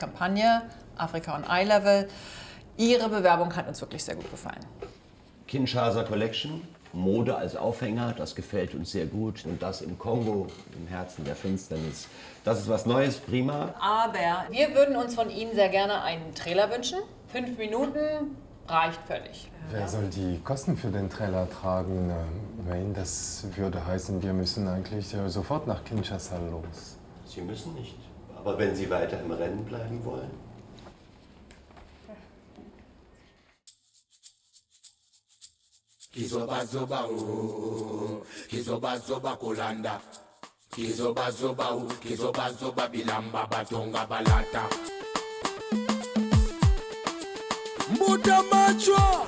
Kampagne Afrika und Eye Level. Ihre Bewerbung hat uns wirklich sehr gut gefallen. Kinshasa Collection, Mode als Aufhänger, das gefällt uns sehr gut. Und das im Kongo, im Herzen der Finsternis. Das ist was Neues, prima. Aber wir würden uns von Ihnen sehr gerne einen Trailer wünschen. Fünf Minuten reicht völlig. Wer soll die Kosten für den Trailer tragen? Äh, Wayne, das würde heißen, wir müssen eigentlich äh, sofort nach Kinshasa los. Sie müssen nicht. Aber wenn Sie weiter im Rennen bleiben wollen? Kizoba zoba oh, kizoba zoba kolanda, kizoba zoba oh, kizoba zoba bilamba batonga balata. Mbuta macho,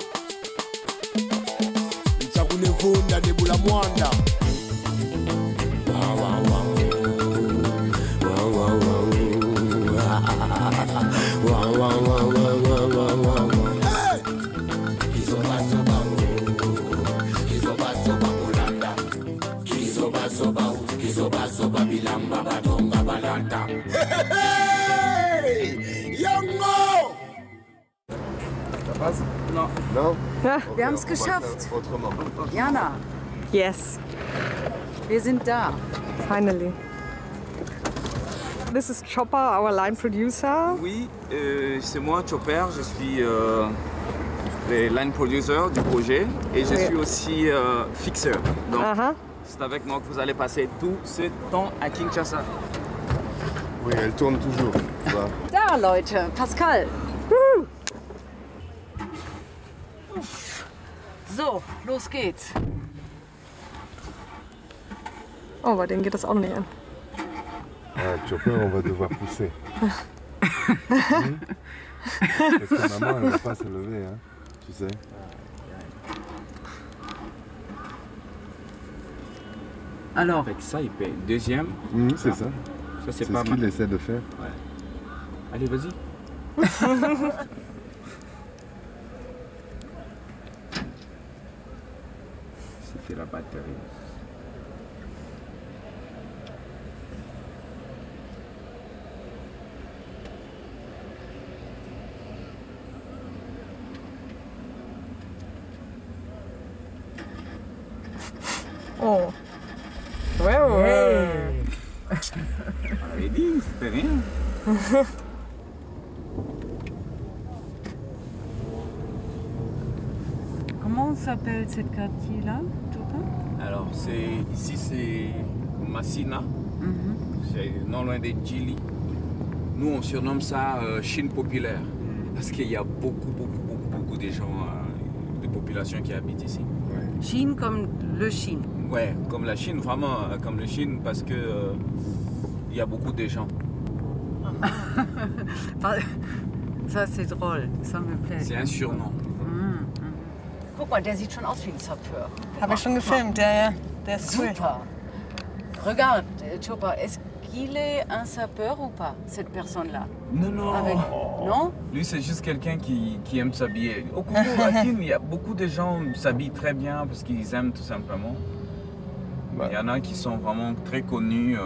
nitakunevunda nebula mwanda. Ja, wir haben es geschafft. Jana, Yes, wir sind da. finally. This is Chopper, our line producer. Oui, euh, c'est moi Chopper, je suis euh, le line producer du projet et je Oui. suis aussi euh, fixeur. Donc Uh-huh. c'est avec moi que vous allez passer tout ce temps à Kinshasa. Oui, elle tourne toujours. Da, Leute, Pascal. So, los geht's. Oh, aber denen geht das auch nicht an. Ah, Chopper, on va devoir pousser. Parce que maman, elle ne va pas se lever, hein, tu sais. Alors avec ça, il paye. Deuxième, Hmm, c'est ça. ça c'est C'est pas ce qu'il mal. essaie de faire. Allez, vas-y. C'était la batterie. Oh. Ouais, ouais. On avait dit, c'était rien. Comment s'appelle cette quartier-là, C'est ici, c'est Massina. C'est non loin de Djili. Nous, on surnomme ça euh, Chine populaire. Parce qu'il y a beaucoup, beaucoup, beaucoup, beaucoup de gens, euh, de populations qui habitent ici. Chine comme le Chine. Ouais, comme la Chine, vraiment, euh, comme la Chine, parce que euh, il y a beaucoup de gens. Ça, c'est drôle. Ça me plaît. C'est un surnom. Mal, der sieht schon aus wie ein Sapeur. Habe ich schon gefilmt, ja, ja. Der ist cool. Super. Regarde, euh, Chopa, est-ce qu'il est un sapeur ou pas, cette personne-là? Non, non. Avec... Non? Lui, c'est juste quelqu'un qui, qui aime s'habiller. Au Congo, à Kin, il y a beaucoup de gens qui s'habillent très bien parce qu'ils aiment tout simplement. Bah. Il y en a qui sont vraiment très connus euh,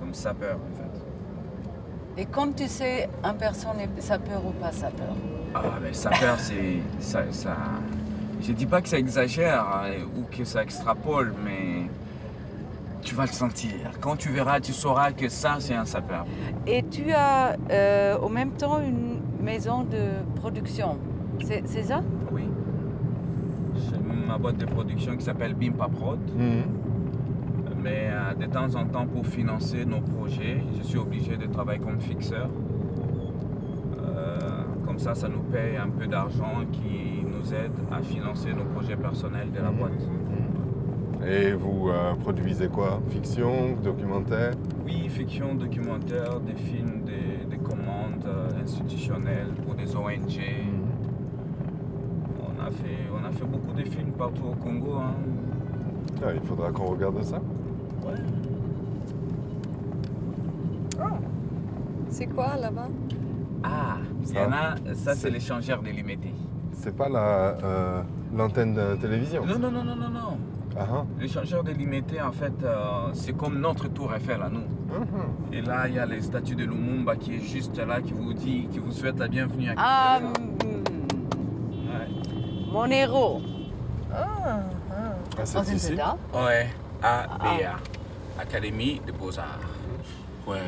comme sapeurs, en fait. Et comme tu sais, un personne est sapeur ou pas sapeur? Ah, mais sapeur, c'est. Ça, ça... Je dis pas que ça exagère hein, ou que ça extrapole, mais tu vas le sentir. Quand tu verras, tu sauras que ça, c'est un sapeur. Et tu as euh, en même temps une maison de production. C'est ça? Oui. J'ai ma boîte de production qui s'appelle Bimpa Prod. Mais euh, de temps en temps, pour financer nos projets, je suis obligé de travailler comme fixeur. Comme ça, ça nous paye un peu d'argent qui nous aide à financer nos projets personnels de la boîte. Et vous euh, produisez quoi? Fiction, documentaire? Oui, fiction, documentaire, des films, des, des commandes euh, institutionnelles pour des ONG. On a, fait, on a fait beaucoup de films partout au Congo. hein. Ah, Il faudra qu'on regarde ça. C'est quoi là-bas? Ah, il y Ça, en a, ça c'est l'échangeur délimité. C'est pas la, euh, l'antenne de télévision Non, non, non, non, non, non. Ah, ah. L'échangeur délimité, en fait, euh, c'est comme notre tour Eiffel à nous. Mhm. Et là, il y a les statues de Lumumba qui est juste là, qui vous dit, qui vous souhaite la bienvenue à Ah, Kigali. mm, Ouais. Monero. Ah, Oh, c'est sind ici? Ouais, ABA, Académie de Beaux-Arts. Ouais.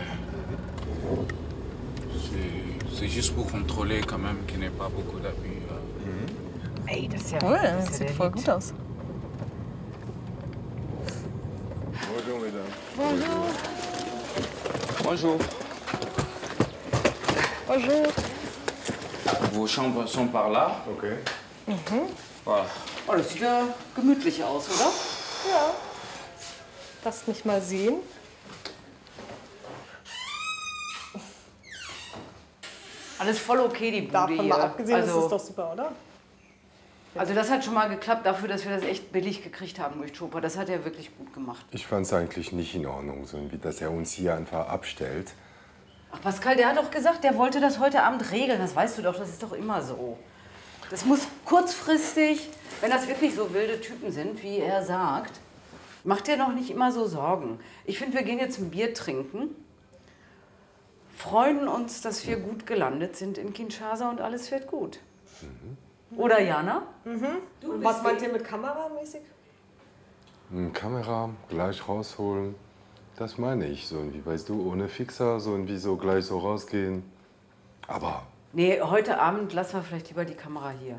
C'est- C'est juste pour contrôler quand même qu'il n'y ait pas beaucoup d'abus. euh. Ey, das ist ja, Cool, das ist ja sieht voll gut aus. Bonjour, mesdames. Bonjour. Bonjour. Vos chambres sont par là. Ok. Voilà. Oh, das sieht ja gemütlich aus, oder? Ja. Lasst mich mal sehen. Alles voll okay, die Bude Davon hier. mal abgesehen, das also, ist doch super, oder? also das hat schon mal geklappt dafür, dass wir das echt billig gekriegt haben durch Chopa. Das hat er wirklich gut gemacht. Ich fand es eigentlich nicht in Ordnung, so wie dass er uns hier einfach abstellt. Ach, Pascal, der hat doch gesagt, der wollte das heute Abend regeln. Das weißt du doch, das ist doch immer so. Das muss kurzfristig, wenn das wirklich so wilde Typen sind, wie er sagt, macht er noch nicht immer so Sorgen. Ich finde, wir gehen jetzt ein Bier trinken, freuen uns, dass wir gut gelandet sind in Kinshasa und alles wird gut. Oder Jana? Und was meint ihr mit kameramäßig? Eine Kamera gleich rausholen, das meine ich. So wie weißt du, ohne Fixer, so wie so gleich so rausgehen. Aber Nee, heute Abend lassen wir vielleicht lieber die Kamera hier.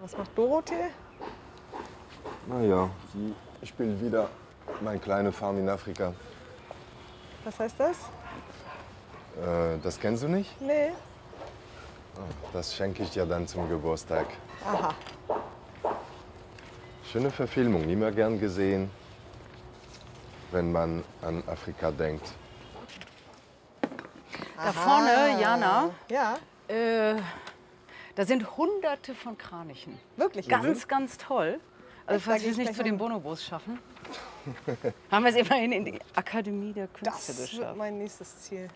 Was macht Dorothee? naja, sie spielt wieder meine kleine Farm in Afrika. Was heißt das? Äh, das kennst du nicht? Nee. Das schenke ich dir dann zum Geburtstag. Aha. Schöne Verfilmung, immer gern gesehen, wenn man an Afrika denkt. Da vorne, Jana, Ja, äh, da sind hunderte von Kranichen. wirklich. Ganz, ganz toll. Also falls wir es ich nicht zu den Bonobos schaffen, haben wir es immerhin in die Akademie der Künste Das wird geschafft. mein nächstes Ziel.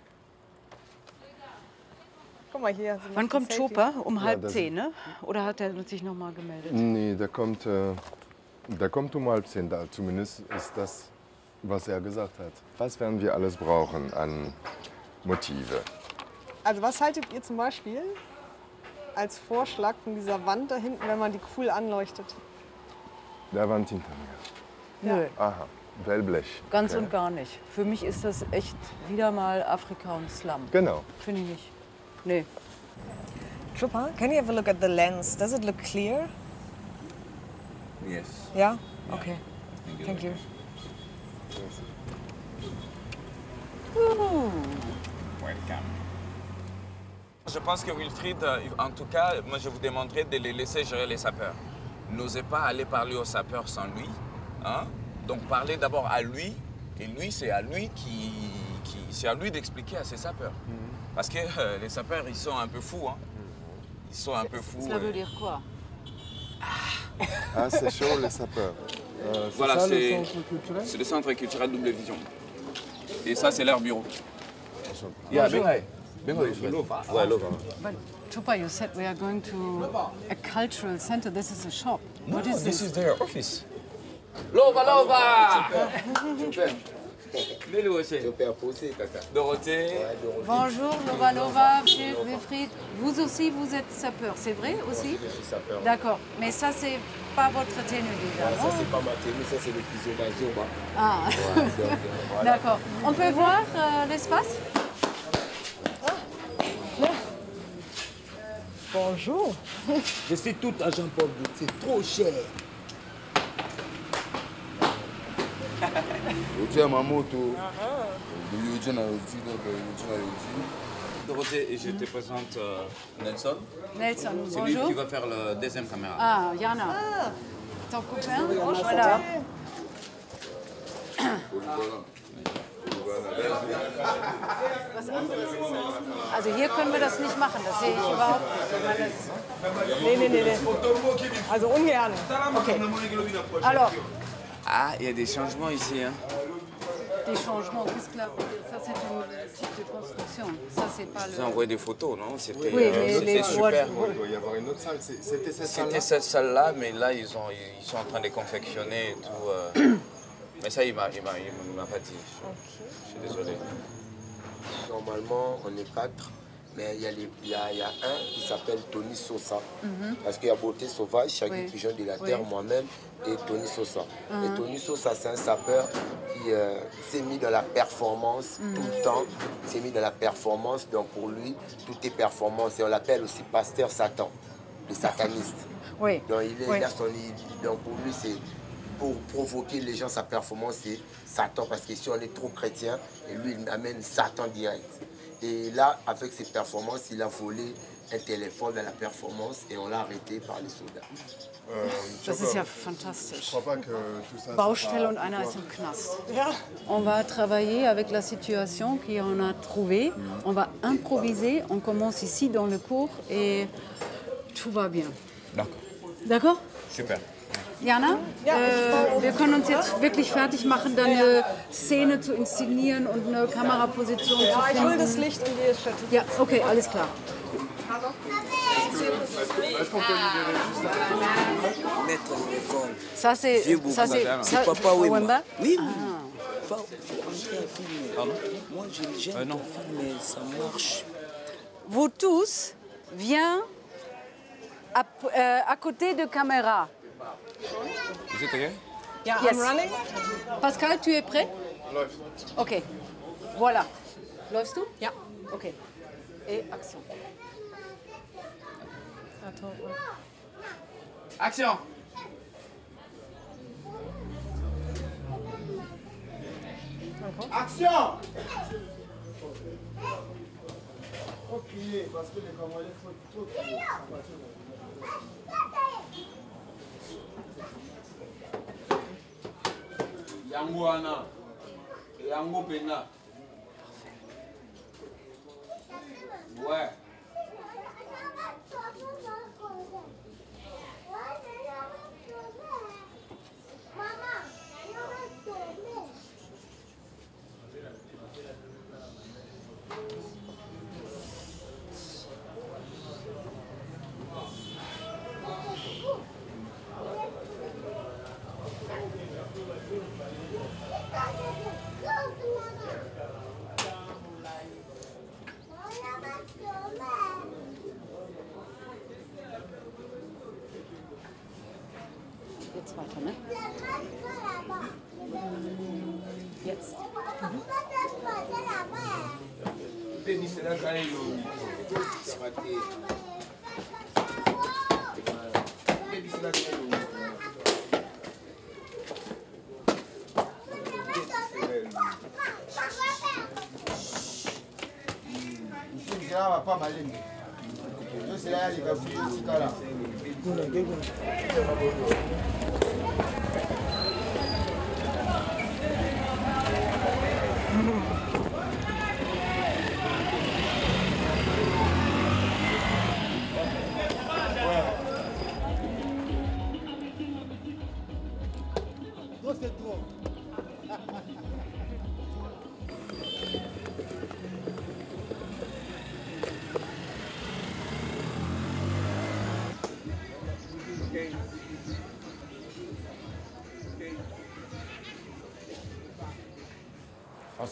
Guck mal hier. Wann kommt. Chopa? Um halb das- zehn, ne? Oder hat er sich noch mal gemeldet? Nee, der kommt, äh, der kommt um halb zehn da. Zumindest ist das, was er gesagt hat. Was werden wir alles brauchen an Motive? Also was haltet ihr zum Beispiel als Vorschlag von dieser Wand da hinten, wenn man die cool anleuchtet? Der Wand hinter mir. Nö, Aha, Wellblech. ganz Okay. und gar nicht. Für mich ist das echt wieder mal Afrika und Slum. Genau. Finde ich nicht. Nee. Chopa, can you have a look at the lens? Does it look clear? Yes. Ja? Okay. Thank you. Welcome. Je pense que Wilfried, euh, en tout cas, moi je vous demanderai de les laisser gérer les sapeurs. N'osez pas aller parler aux sapeurs sans lui. Hein. Donc parlez d'abord à lui, et lui c'est à lui qui, qui c'est à lui d'expliquer à ses sapeurs. Parce que euh, les sapeurs ils sont un peu fous. hein. Ils sont un peu fous. Cela veut euh. dire quoi? Ah, c'est chaud, les sapeurs. Euh, c'est Voilà, ça, le c'est centre culturel? c'est le centre culturel Double Vision. Et ça c'est leur bureau. Yeah. But Chopa, you said we are going to a cultural center. This is a shop. What is This this? is their office. Lova, Lova! Dorothée. Bonjour, Nova Nova, Wilfried. Vous aussi, vous êtes sapeur, c'est vrai aussi? Je suis sapeur. D'accord, mais ça, c'est pas votre tenue déjà, Ça, c'est pas ma tenue, ça, c'est le Kizoba Zoba. Ah, Ouais, euh, voilà. d'accord. On peut voir euh, l'espace? Bonjour. Je suis tout à Jean-Paul Gaultier, c'est trop cher. Ojia Mamoto. Yoji na Yoji, donc Yoji na Yoji. Dorothée, je te présente euh, Nelson. Nelson, C'est lui bonjour. qui va faire la deuxième caméra. Ah, Jana. Ton copain Voilà. Was anderes ist das. Also hier können wir das nicht machen, das sehe ich überhaupt nicht. Nee, nee, nee, nee. Also ungern. Okay. Alors, Ah, il y a des changements ici. Hein. des changements. Qu'est-ce que là Ça, c'est un type de construction. Ça, c'est pas Je vous ai le. envoyé des photos, non? C'était Oui, euh, mais c'était les super. Il doit y avoir une autre salle. C'était cette C'était salle-là? cette salle-là, mais là, ils, ont, ils sont en train de confectionner et tout. euh. mais ça, il m'a, pas dit. Je suis désolé. Normalement, on est quatre, mais il y, a les- il y a, il y a un qui s'appelle Tony Sosa. Parce qu'il y a Beauté Sauvage, Chagui Mhm. Oui. Pigeon de la Oui. Terre, moi-même, et Tony Sosa. Mhm. Et Tony Sosa, c'est un sapeur qui euh, s'est mis dans la performance Mhm. tout le temps. Il s'est mis dans la performance, donc pour lui, tout est performance. Et on l'appelle aussi Pasteur Satan, le sataniste. Oui. Donc il, est, son donc pour lui c'est pour provoquer les gens sa performance c'est Satan parce que si on est trop chrétien et lui il amène Satan direct. Et là avec ses performances il a volé un téléphone dans la performance et on l'a arrêté par les soldats. Euh, Das ist ja Je fantastisch. crois pas que tout ça. Baustelle und einer ist im Knast. Ja. On va travailler avec la situation qu'on a trouvée. On va improviser. On commence ici dans le cours et tout va bien. D'accord. D'accord? Super. Jana, äh, wir können uns jetzt wirklich fertig machen, dann eine Szene zu inszenieren und eine Kameraposition zu Ja, ich hol das finden. Licht und die Stativ. Ja, okay, alles klar. Ça c'est ça, c'est- ça- Papa Wemba. Oui. Faut, faut filmer. Pardon Moi, je- j'aime Euh, non. filmer, ça marche. Vous tous, viens à, euh, à côté de caméra. Vous êtes OK Ja, Yes. I'm running. Pascal, tu es prêt Läuft. Ok. Voilà. Läufst du Ja. Ok. Et action. Attends. Action Action Ok, parce que les Congolais font trop yango wana. Yango mpenza. Ouais Jetzt weiter, ne? Jetzt. bapa malembe ya likafuti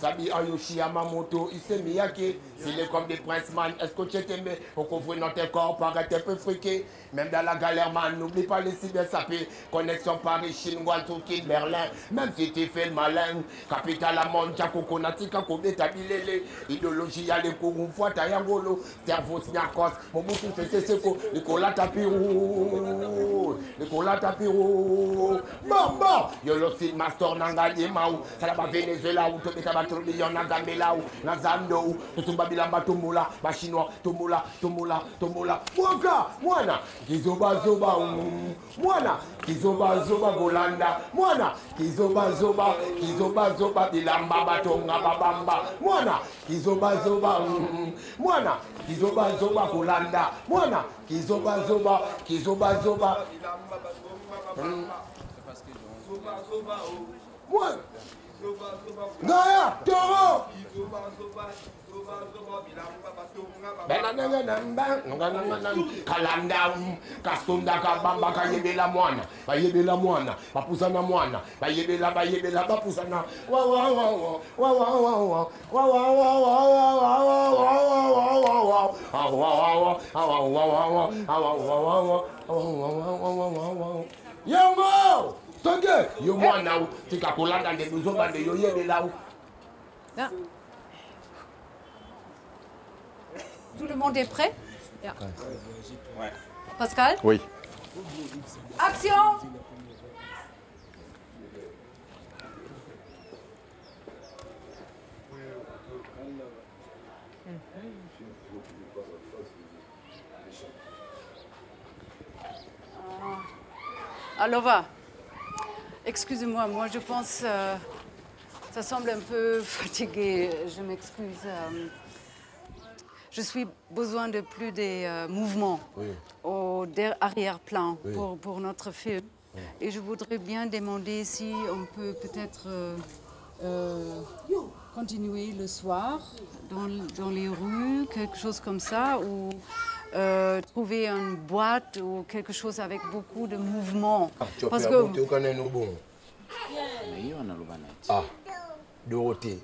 Wasabi Ayoshi Yamamoto, Issei Miyake, s'il est comme des princes man, est-ce que tu es aimé pour couvrir notre corps, paraît un peu friqué, même dans la galère man, n'oublie pas les cybersapés, connexion Paris, Chine, Guantouki, Berlin, même si tu fais le malin, capital à monde, Tchako, Konatika, Kobe, Tabilele, idéologie, les courants, foi, Tayangolo, cerveau, Sniakos, Mobutu, Seko, Nicolas Tapirou, Nicolas Tapirou, bon, bon, Yolo, Sid, Master, Nanga, Yemau, Salaba, Venezuela, ou Tobeka, Batrubion, Nagamela, Nazando, Tusumba, bilamba tombola bachinois tombola tombola tombola. Mwoka mwana kizobazoba mwana kizobazoba bolanda. Mwana kizobazoba kizobazoba bilamba batonga babamba. Mwana kizobazoba mwana kizobazoba kolanda mwana kizobazoba kizobazoba hmm. mwana ngaya toro! belanenge na mbangananganana kalanda kasonda Tout le monde est prêt. Pascal Oui. Action Alova, excusez-moi, moi je pense, euh, ça semble un peu fatigué, je m'excuse. euh, je suis besoin de plus des euh, mouvements au der- arrière-plan Oui. pour, pour notre film. Et je voudrais bien demander si on peut peut-être euh, euh, continuer le soir dans, dans les rues, quelque chose comme ça, ou euh, trouver une boîte ou quelque chose avec beaucoup de mouvements. Parce que ah dorothée.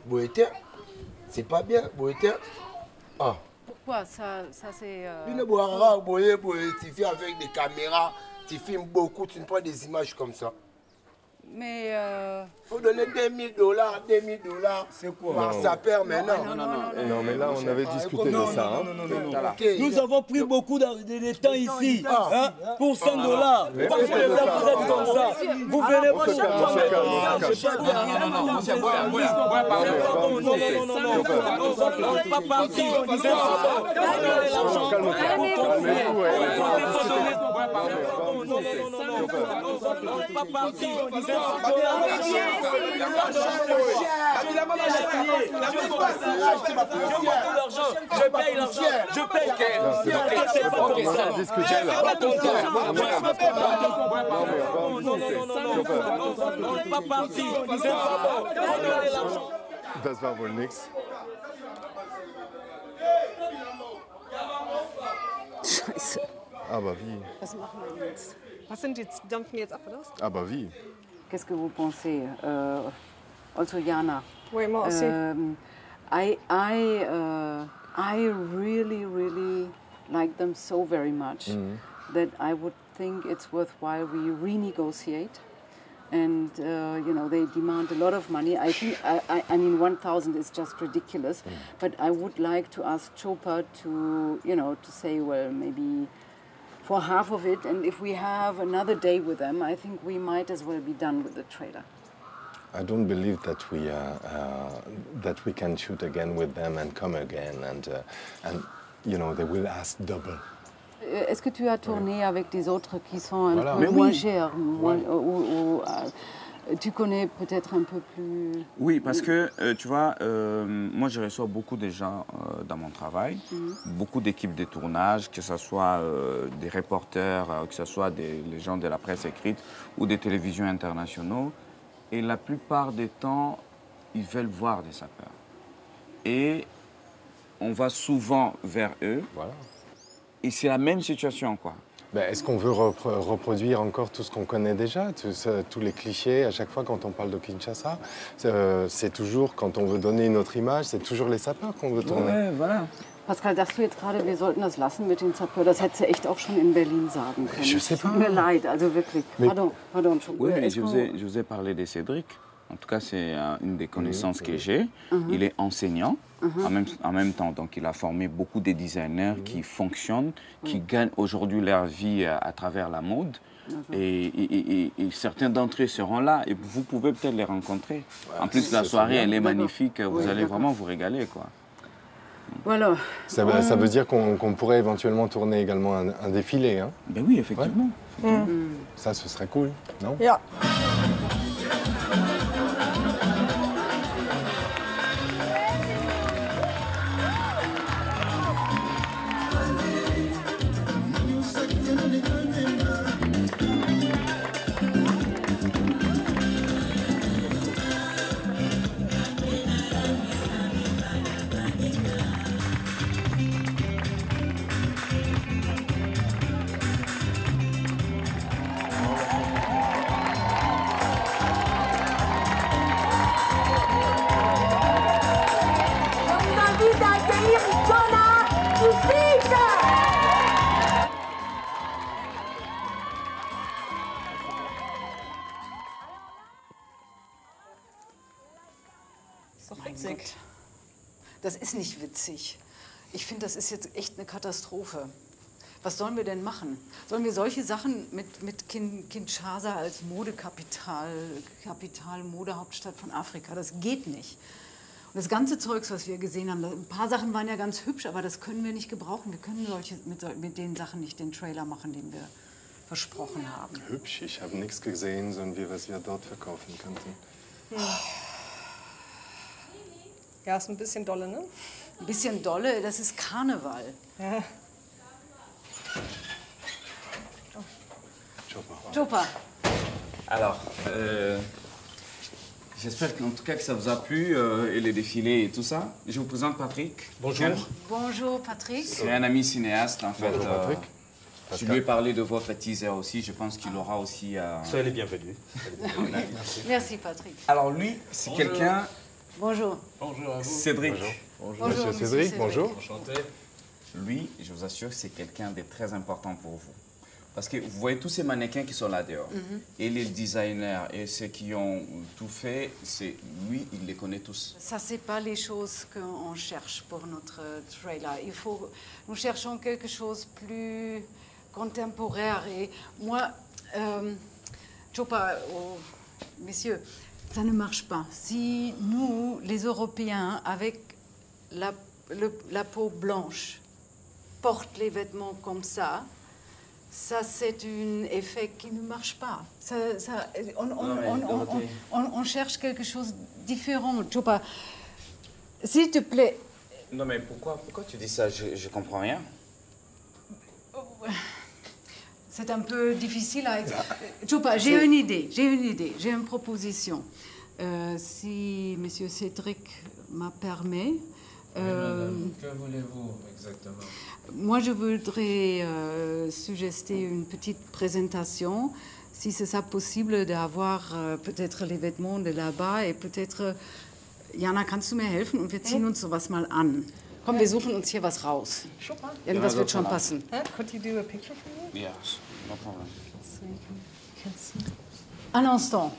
C'est pas bien ah pourquoi ça, ça c'est... boye tu fais avec des caméras tu filmes beaucoup tu ne prends des images comme ça mais... euh, faut donner 2000 dollars 2000 dollars. C'est quoi? Par Non. sapeur maintenant. Non, non, non, non, mais là, on avait discuté de ça. hein. Nous avons pris beaucoup de, de- de temps ici hein, pour 100 dollars. Mais Parce que c'est là, ça. vous êtes comme ça. Vous venez se calme, on se calme, on se calme. Non, non, non. Non, non, non, non, non, pas parti. Je paye l'argent. Je paye. Pas Aber wie? Was machen wir jetzt? Was sind jetzt? Dampfen wir jetzt ab, oder was? Aber wie? Qu'est-ce que vous pensez euh, Also Jana. Oui, moi aussi. Um, I, I, uh, I really, really like them so very much that I would think it's worthwhile we renegotiate. And uh, you know they demand a lot of money. I think I, I, I mean 1,000 is just ridiculous. But I would like to ask Chopa to you know to say well maybe for half of it. And if we have another day with them, I think we might as well be done with the trailer. I don't believe that we uh, uh, that we can shoot again with them and come again and uh, and you know they will ask double. Euh, Est-ce que tu as tourné avec des autres qui sont un Voilà. peu moins oui. chers moins- ou, ou, euh, Tu connais peut-être un peu plus. Oui, parce que, euh, tu vois, euh, moi, je reçois beaucoup de gens euh, dans mon travail, Mhm. beaucoup d'équipes de tournage, que ce soit euh, des reporters, euh, que ce soit des les gens de la presse écrite ou des télévisions internationaux. Et la plupart des temps, ils veulent voir des sapeurs. Et on va souvent vers eux. Et c'est la même situation, quoi. Ben, Est-ce qu'on veut repro- reproduire encore tout ce qu'on connaît déjà, tous les clichés à chaque fois quand on parle de Kinshasa? C'est euh, c'est toujours, quand on veut donner une autre image, c'est toujours les sapeurs qu'on veut tourner. Ouais, voilà. Pascal, sagst du jetzt gerade, wir sollten das lassen mit den Zapper? Das hättest du echt auch schon in Berlin sagen können. Je sais Es tut pas. mir leid, also wirklich. Mais- Pardon, pardon. Oui, mais je vous, ai, je vous ai parlé de Cédric. En tout cas, c'est euh, une des connaissances que j'ai. Mhm. Il est enseignant Mhm. en, même, en même temps. Donc, il a formé beaucoup de designers qui fonctionnent, qui gagnent aujourd'hui leur vie à, à travers la mode. Et, et- et- et- et certains d'entre eux seront là et vous pouvez peut-être les rencontrer. en plus, la soirée, bien. elle est magnifique. Vous Oui, allez vraiment vous régaler. Quoi. Voilà. Ça, veut- ça veut dire qu'on pourrait éventuellement tourner également un, un défilé. Hein ben oui, effectivement. Ça, ce serait cool, non? Ja. Nicht witzig. Ich finde, das ist jetzt echt eine Katastrophe. Was sollen wir denn machen? Sollen wir solche Sachen mit, mit Kin Kinshasa als Modekapital, Kapital, Modehauptstadt von Afrika, das geht nicht. Und das ganze Zeugs, was wir gesehen haben, ein paar Sachen waren ja ganz hübsch, aber das können wir nicht gebrauchen. Wir können solche, mit, mit den Sachen nicht den Trailer machen, den wir versprochen haben. Hübsch, ich habe nichts gesehen, so wie was wir dort verkaufen könnten. Ja, ist ein bisschen dolle, ne? Ein bisschen dolle, das ist Karneval. Ja. Chopa. Alors, euh, j'espère qu'en tout cas que ça vous a plu euh, et les défilés et tout ça. Je vous présente Patrick. Bonjour. Bonjour Patrick. C'est un ami cinéaste en fait. Bonjour, Patrick. je Pascal. lui ai parlé de votre teaser aussi. Je pense qu'il aura aussi. euh, Soyez les bienvenus. Merci Patrick. Alors lui, c'est quelqu'un. Bonjour. Bonjour à vous. Cédric. Bonjour, Monsieur monsieur Cédric, Cédric. bonjour. Enchanté. Lui, je vous assure, c'est quelqu'un de très important pour vous. Parce que vous voyez tous ces mannequins qui sont là dehors. Mhm. Et les designers et ceux qui ont tout fait, c'est lui, il les connaît tous. Ça, c'est pas les choses qu'on cherche pour notre trailer. Il faut, nous cherchons quelque chose de plus contemporain. Et moi, euh, Chopa, oh, messieurs, ça ne marche pas. Si nous, les Européens, avec la, le- la peau blanche, portent les vêtements comme ça, ça, c'est un effet qui ne marche pas. Ça, ça- on, cherche quelque chose de différent. S'il te plaît, Non mais pourquoi, pourquoi tu dis ça? Je, je comprends rien. c'est un peu difficile à expliquer. Chopa, j'ai une idée, j'ai une idée, j'ai une proposition. Euh, si Monsieur Cédric m'a permis, euh, Que voulez-vous exactement? Moi, je voudrais euh, suggester une petite présentation, si c'est ça possible, d'avoir euh, peut-être les vêtements de là-bas et peut-être. Jana, kannst du mir helfen und wir ziehen uns sowas mal an? Komm, wir suchen uns hier was raus. Irgendwas wird schon passen. Could you do a picture for me? Yes, no problem. So you can, you can see. Un instant.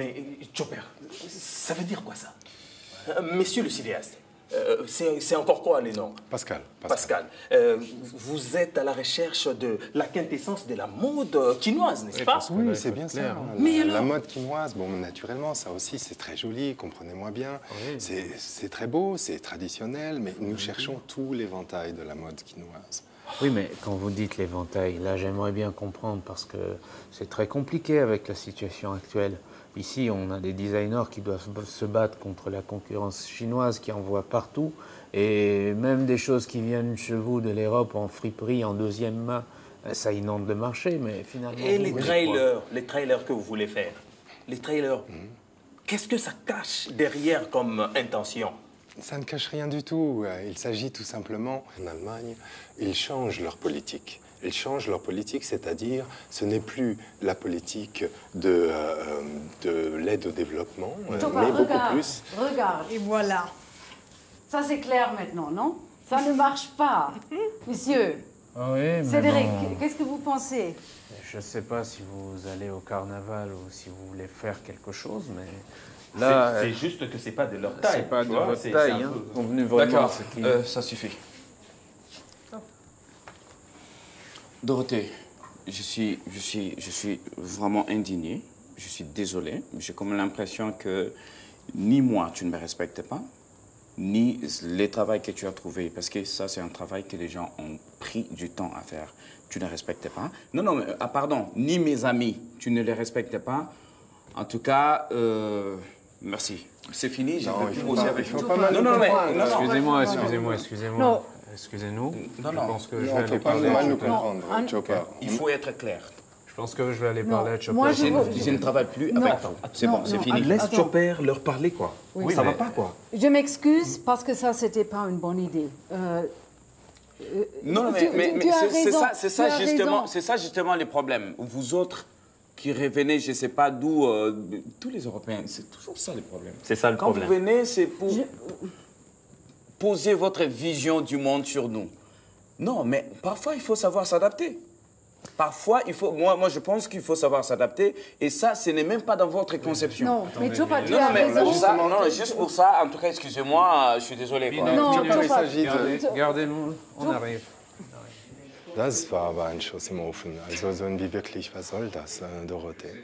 Mais Chopper, ça veut dire quoi ça? Euh, Monsieur le cinéaste, euh, c'est encore quoi les noms? Pascal. Pascal, euh, vous êtes à la recherche de la quintessence de la mode chinoise, n'est-ce pas? Oui, c'est bien ça. Mais La, alors? la mode quinoise, bon, naturellement, ça aussi, c'est très joli, comprenez-moi bien. C'est c'est très beau, c'est traditionnel, mais nous cherchons tout l'éventail de la mode quinoise. Oui, mais quand vous dites l'éventail, là j'aimerais bien comprendre parce que c'est très compliqué avec la situation actuelle. Ici, on a des designers qui doivent se battre contre la concurrence chinoise qui envoie partout et même des choses qui viennent chez vous de l'Europe en friperie, en deuxième main, euh, ça inonde le marché, mais finalement... Et les trailers, les trailers que vous voulez faire, les trailers, qu'est-ce que ça cache derrière comme intention? Ça ne cache rien du tout. Il s'agit tout simplement, en Allemagne, ils changent leur politique. Ils changent leur politique, c'est-à-dire ce n'est plus la politique de, euh, de l'aide au développement, euh, mais beaucoup regarde, plus. regarde. Et voilà. Ça, c'est clair maintenant, non? Ça ne marche pas. Monsieur, Ah oui, mais Cédric, bon. qu'est-ce que vous pensez? Je ne sais pas si vous allez au carnaval ou si vous voulez faire quelque chose, mais là... C'est- euh, juste que c'est pas de leur taille, C'est pas de vois, votre c'est- taille. Hein. peu- On vraiment D'accord, ce qui- euh, ça suffit. Dorothée, je suis, je, suis, je suis vraiment indigné. Je suis désolé. J'ai comme l'impression que ni moi, tu ne me respectes pas, ni le travail que tu as trouvé. Parce que ça, c'est un travail que les gens ont pris du temps à faire. Tu ne respectes pas. Non, non, mais, ah, pardon, ni mes amis, tu ne les respectes pas. En tout cas, euh, merci. C'est fini, il plus faut bosser pas- avec mal non, non, mais, Excusez-moi, excusez-moi, excusez-moi. Excusez-nous. Non, Je non. pense que je Non, vais faut aller pas parler mal à nous Chopper. comprendre. Il faut être clair. Je pense que je vais aller Non, parler à Chopper. moi, je Je, ne- je ne travaille plus Non. avec. C'est bon, c'est fini. Laisse attends. Chopper leur parler, quoi. Oui, ça mais- va pas, quoi. Je m'excuse parce que ça, c'était pas une bonne idée. Euh, euh, Non, non, mais, tu- c'est ça, c'est ça justement, c'est ça justement les problèmes. Vous autres qui revenez, je sais pas d'où, euh, tous les Européens, c'est toujours ça les problèmes. C'est ça le Quand problème. vous venez, c'est pour poser votre vision du monde sur nous. Non, mais parfois il faut savoir s'adapter. Parfois, il faut, moi, moi, je pense qu'il faut savoir s'adapter. Et ça, ce n'est même pas dans votre conception. Non, mais Chopa, tu Non, as non, mais raison. pour ça, non, non, juste pour ça, en tout cas, excusez-moi, je suis désolé. Quoi. Non, Continuez. Chopa, Gardez, gardez-le, on arrive. Das war aber ein Schuss im Ofen. Also so irgendwie wirklich, was soll das, äh, Dorothee?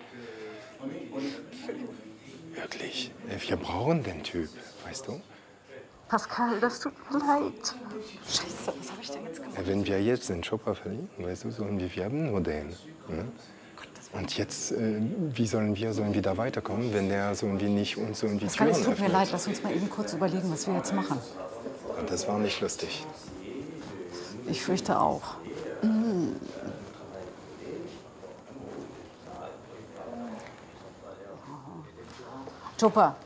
Wirklich, äh, wir brauchen den Typ, weißt du? Pascal, das tut mir leid. Scheiße, was habe ich denn jetzt gemacht? Wenn wir jetzt den Chopper verlieren, weißt du, so irgendwie, wir haben nur den. Ne? Und jetzt, äh, wie sollen wir so irgendwie da weiterkommen, wenn der so irgendwie nicht uns so irgendwie Pascal, es tut mir öffnet? leid, lass uns mal eben kurz überlegen, was wir jetzt machen. Und das war nicht lustig. Ich fürchte auch. Mm. Chopa,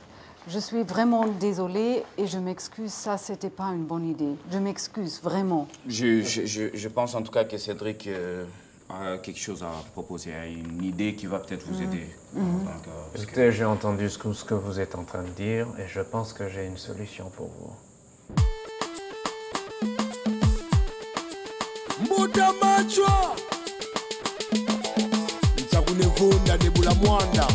je suis vraiment désolée et je m'excuse, ça c'était pas une bonne idée. Je m'excuse vraiment. Je, je, je, je pense en tout cas que Cédric euh, a quelque chose à proposer, a une idée qui va peut-être vous aider. Mhm. Donc, euh, j'ai entendu ce que, ce que vous êtes en train de dire et je pense que j'ai une solution pour vous. Muda machwa nsakunevunda nebula mwanda